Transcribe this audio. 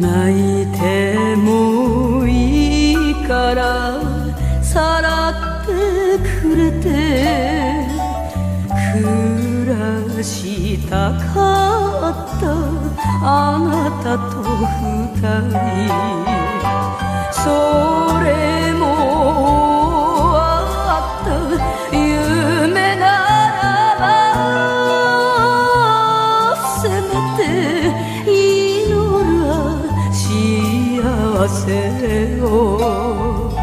泣いてもいいからさらってくれて暮らしたかった。あなたと二人それもあった夢ならばせめて祈る幸せを